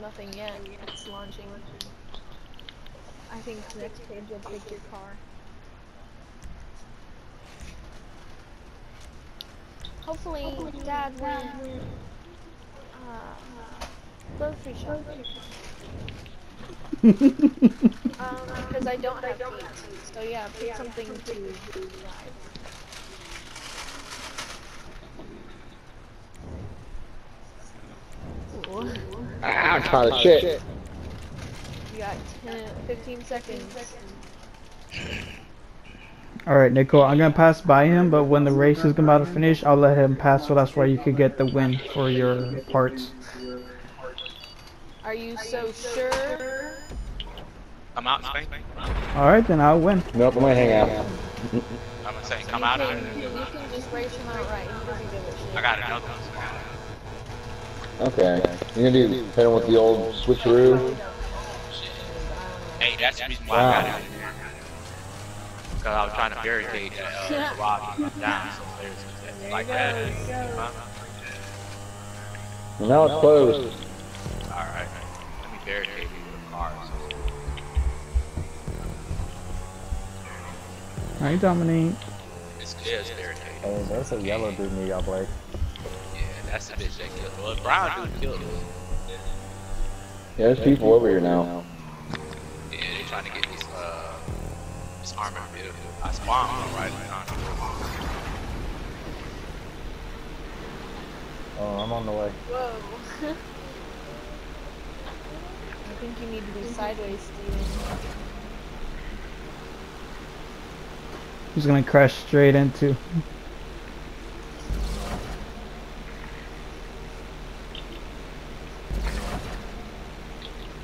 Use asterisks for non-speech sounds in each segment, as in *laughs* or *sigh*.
Nothing yet. It's launching. I think next page will pick your car. Hopefully, Dad will. Uh, grocery shop. *laughs* um, because I don't have feet. So yeah, pick something to ride. I'm trying to shit. You got 10, 15 seconds. Alright, Nicole, I'm gonna pass by him, but when the race is about to finish, I'll let him pass so that's why you could get the win for your parts. Are you so sure? I'm out, Spain. Alright, then I'll win. Nope, I'm gonna hang out. I'm gonna say, come you out. can, and- you can just race him outright. He doesn't give a shit. I got another one. Okay. You're gonna do hit with the old switcheroo? Hey, that's the reason why I got it. Because I was trying to barricade that uh, *laughs* garage and down some stairs like that. Well, now it's closed. Alright. Let me barricade you with cars. Alright, Dominique. It's good, it's barricaded. Hey, that's a yellow dude me, y'all Blake. Yeah, that's the bitch that killed. Well, Brown dude killed him. Yeah, there's people over here now. Yeah, they're trying to get this, uh, this armor vehicle. I spawned one right now. Oh, I'm on the way. Whoa. *laughs* I think you need to be sideways, Steven. He's gonna crash straight into.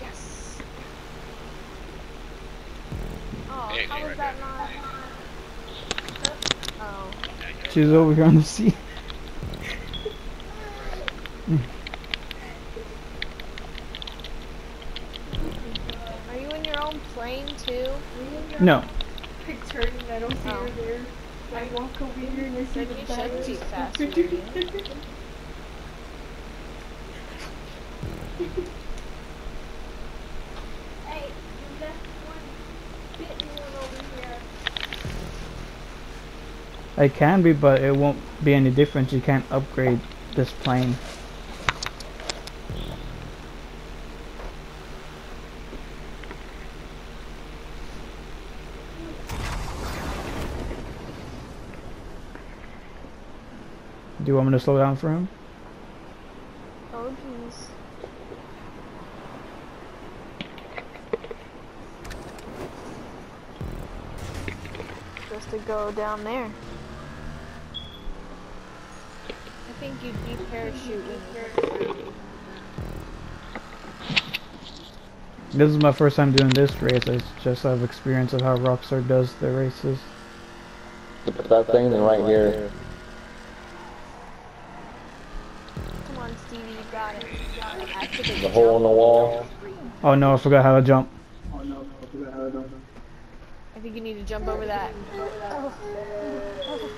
Yes. Oh, Yeah, how yeah, was that not? Oh. She's over here on the seat. Are you in your own plane too? No. quick turn and I don't see Oh. her there. I walk over here and I see Maybe the *laughs* you should be faster. maybe. Hey, you left one bitten one over here. It can be, but it won't be any difference. You can't upgrade this plane. Do you want me to slow down for him? Oh jeez. Just to go down there. I think you deparachute when you're This is my first time doing this race. I just have experience of how Rockstar does their races. Put that thing in right here. Come on, Stevie, you got it. You got it. Activate The hole in the wall. Oh, oh no, I forgot how to jump. I think you need to jump over that.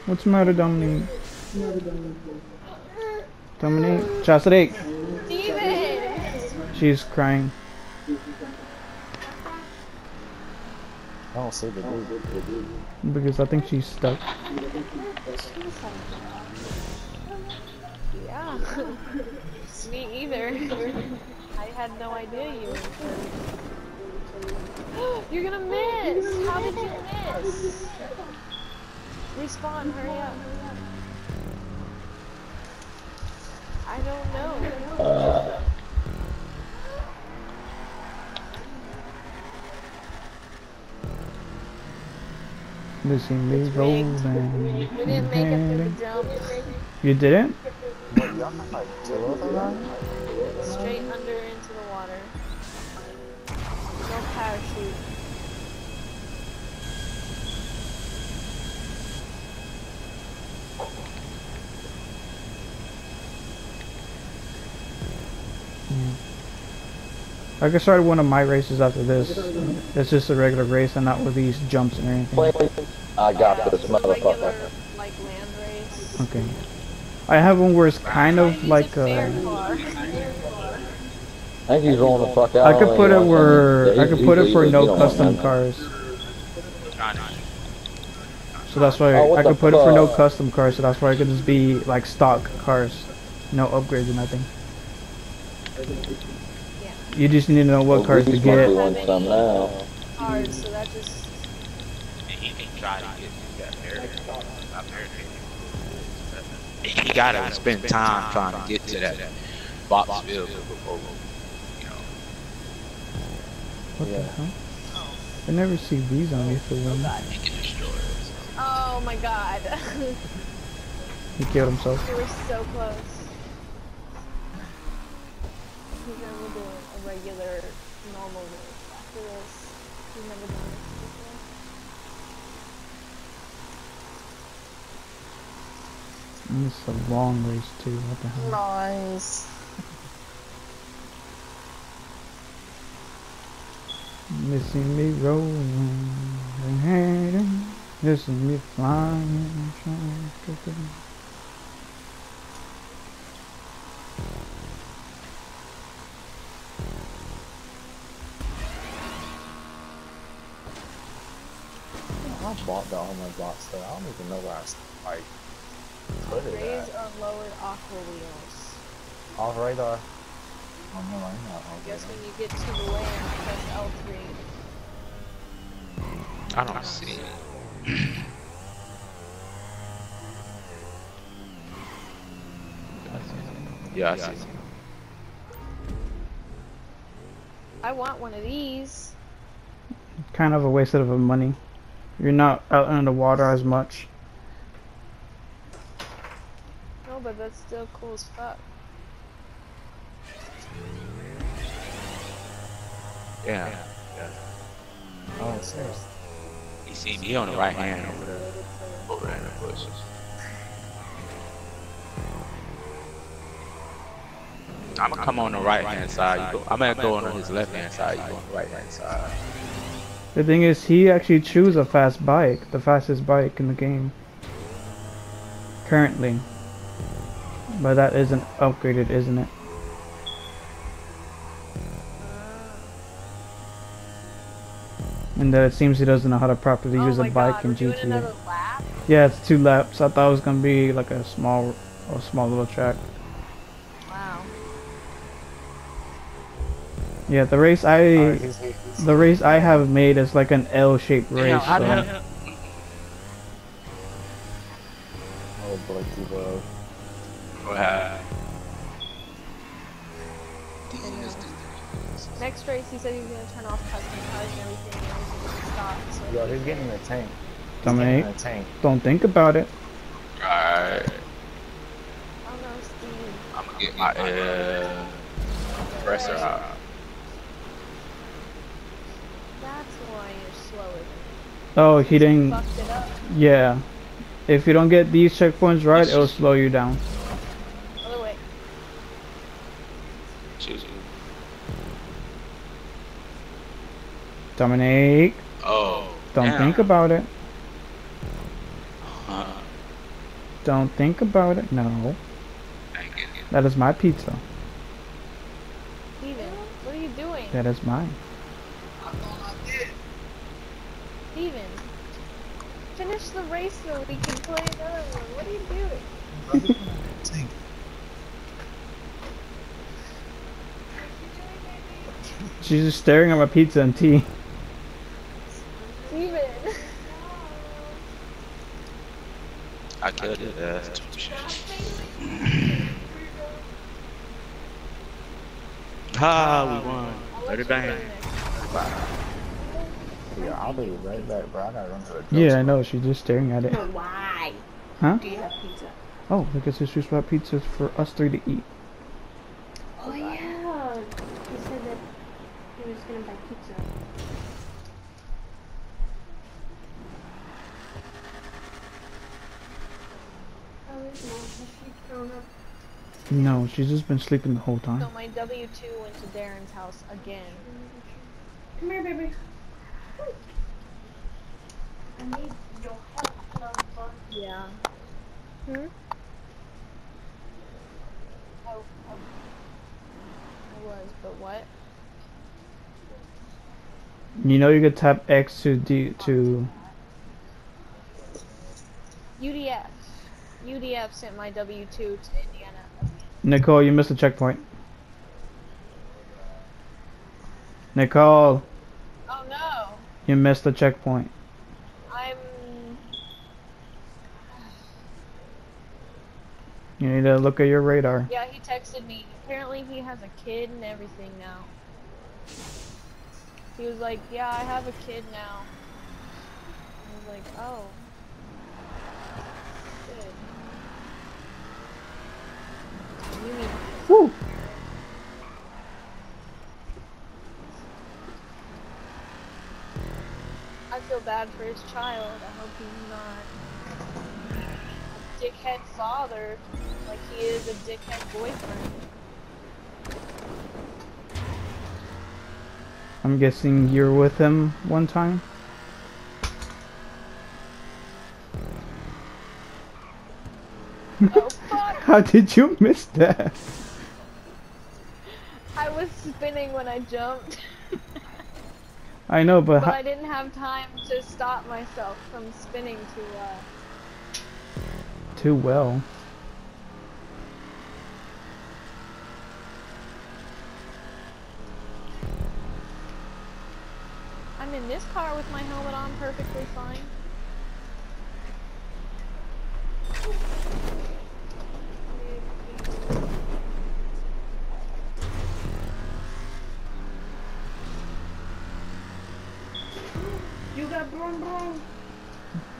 What's the matter, Dominique? Dominique? Chastity! Steven! She's crying. I don't see the dude. Because I think she's stuck. Yeah. *laughs* Me either. I had no idea you were *gasps* You're gonna miss! How did you miss? Respawn, hurry up. I don't know. Uh, Missing me rolling. We didn't make it through the jump. You didn't? What, y'all got like two of them now? Straight under into the water. No parachute. I could start one of my races after this. It's just a regular race and not with these jumps and anything. I got this Just a regular, motherfucker. like. Okay. I have one where it's kind of like a fair a. car. I think he's rolling the fuck out. I could put it where I could put it for no you don't want custom cars. So that's why Oh, I could put it for no custom cars. So that's why it could just be like stock cars, no upgrades or nothing. You just need to know what Well, cars to get. might be get. wanting some now. Cars, so that just and he can try to get that barricade. Not. He gotta spend time trying to get to that box field before, you know. What the Yeah. hell? Oh. I never see these on me for one. He can destroy it. Oh my god. *laughs* He killed himself. we were so close. He's only doing a regular, normal race after this. He's never done this before. And It's a long race too. What the hell? Nice. Missing me rolling, and *laughs* hating, missing me flying. I bought the armor box there. I don't even know where I s- like put it Raise at. or lowered aqua wheels. Off radar. Oh no, I'm not I guess radar. when you get to the land, press L3. I don't see it. Yeah, I see it. I want one of these. Kind of a waste of money. You're not out in the water as much. No, but that's still cool as fuck. Yeah. Oh, seriously. He see me on the right hand over there. Over there in the bushes. I'm gonna come on the right hand side. Go, I'm gonna go on his left hand side. You go on the right hand side. The thing is, he actually chose a fast bike, the fastest bike in the game. Currently. But that isn't upgraded, isn't it? And that it seems he doesn't know how to properly oh use a bike god, in GTA. Yeah, it's two laps. I thought it was gonna be like a small, a small little track. Wow. Yeah, the race I, Alright, he's, he's, the race I have made is like an L-shaped race. Damn, how the so- hell- oh, Blakey, bro. What? Next race, he said he was gonna turn off custom cars and everything, and everything would stop. So Yo, he's getting in the tank. He's Dominic, getting in the tank. don't think about it. Alright. no, Steve. I'm gonna get my uh, compressor out. That's why you're slower than me. Oh, he didn't. It up. Yeah. If you don't get these checkpoints right, it'll slow you down. Other way. Shoot. Dominic, Oh. don't damn. think about it. Uh, Don't think about it. No, thank you. that is my pizza. Steven, what are you doing? That is mine. Steven. Finish the race so we can play another one. What are you doing? She's just staring at my pizza and tea. Steven. I killed it. Uh, ha, we won. Let it bang. Yeah, I'll be right back, bro. I gotta run to the Yeah, I know. She's just staring at it. Why Huh? do you have pizza? Oh, I guess it's just about pizzas for us three to eat. Oh yeah, he said that he was gonna buy pizza. Oh, mom has she thrown up? No, she's just been sleeping the whole time. So my W2 went to Darren's house again. Come here, baby. I need your help, love. Yeah. Hmm? I, I was, but what? You know you could tap X to D to. UDF. UDF sent my W-2 to Indiana. Nicole, you missed a checkpoint. Nicole, Oh no! You missed the checkpoint. I'm... You need to look at your radar. Yeah, he texted me. Apparently he has a kid and everything now. He was like, yeah, I have a kid now. I was like, oh. Good. You need Woo! I feel bad for his child. I hope he's not a dickhead father like he is a dickhead boyfriend. I'm guessing you're with him one time. Oh! *laughs* How did you miss that? I was spinning when I jumped, *laughs* I know, but but I didn't have time to stop myself from spinning too uh too well. I'm in this car with my helmet on perfectly fine.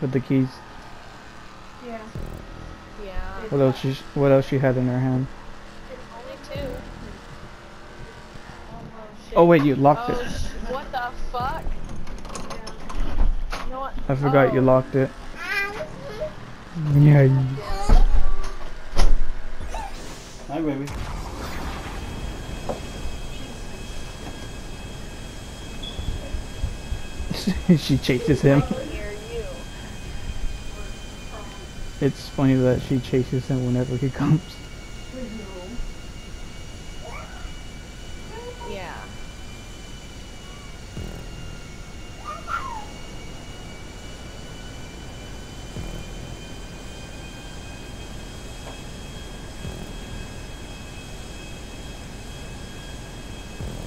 With the keys. Yeah. Yeah. What else? She, what else she had in her hand? Only two. Oh. Oh wait, you locked Oh, it. what the fuck? You know what? I forgot you Oh. locked it. Yeah. Hi, baby. *laughs* she chases him. I can hear you. It's funny that she chases him whenever he comes. Yeah.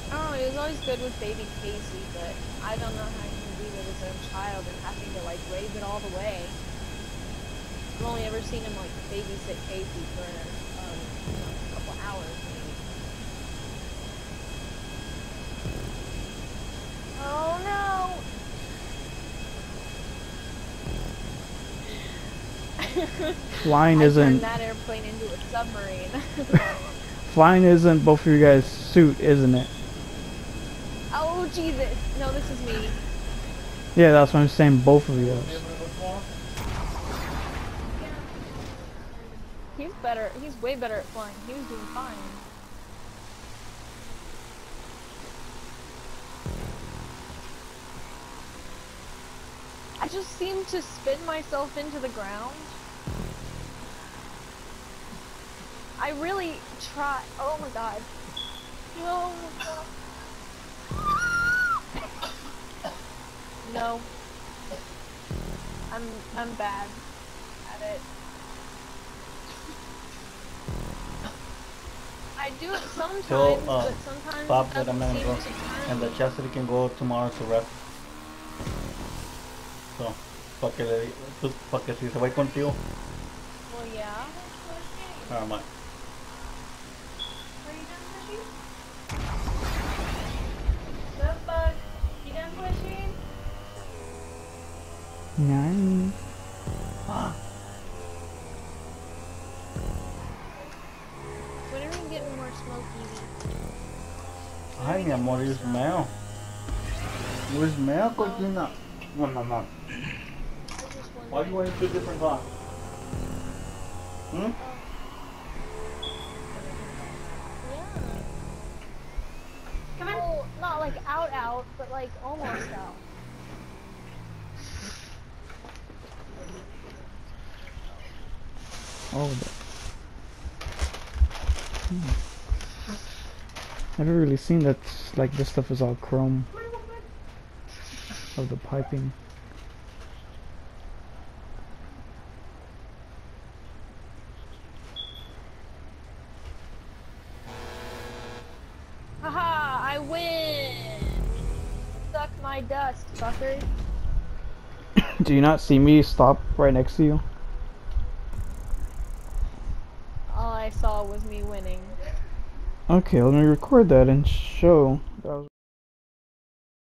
Don't he was always good with baby Casey, but I don't know how he can be with his own child and having to like raise it all the way. I've only ever seen him like babysit Casey for um, you know, a couple hours maybe. Oh no! *laughs* Flying isn't that airplane into a submarine. *laughs* flying isn't both of you guys' suit, isn't it? oh Jesus! No, this is me. Yeah, that's what I'm saying. Both of yours. He's better. He's way better at flying. He was doing fine. I just seem to spin myself into the ground. I really try. Oh my god. No. No. I'm I'm bad at it. I do it sometimes, Tell, uh, but sometimes Bob that I'm gonna go, and that Chastity can go tomorrow to rep. So, para que, le, pues, pa' que si se va contigo, Well, yeah. nada más. Are you done pushing? What up, bud? You done pushing? Nice. When are we getting more smoky? Ay, mi amor, it's Mel. Where's Mel, cochina? No, no, no. I Why wonder. you want two different cars? Hmm? Yeah. Come on. Well, not like out out, but like almost out. Oh, hmm. the- Never really seen that. Like this stuff is all chrome of the piping. Haha, I win! Suck my dust, fucker. *coughs* Do you not see me stop right next to you? All I saw was me winning. Okay, let me record that and show.